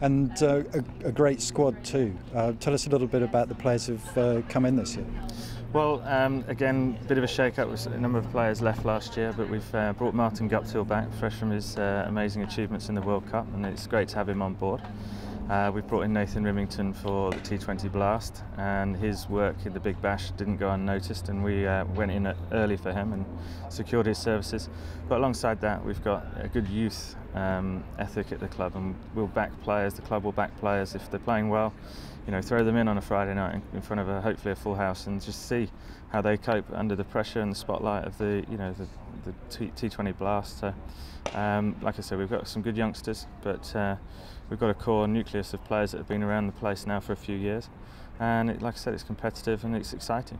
and uh, a, a, great squad too. Uh, tell us a little bit about the players who've uh, come in this year. Well, um, again, a bit of a shake-up. A number of players left last year, but we've uh, brought Martin Guptill back, fresh from his uh, amazing achievements in the World Cup, and it's great to have him on board. Uh, we've brought in Nathan Rimington for the T20 Blast, and his work in the Big Bash didn't go unnoticed, and we uh, went in early for him and secured his services. But alongside that, we've got a good youth um, ethic at the club, and we'll back players. The club will back players if they're playing well. You know, throw them in on a Friday night in front of a, hopefully a full house, and just see how they cope under the pressure and the spotlight of the you know the, the T, 20 Blast. So, um, like I said, we've got some good youngsters, but uh, we've got a core nucleus of players that have been around the place now for a few years, and it, like I said, it's competitive and it's exciting.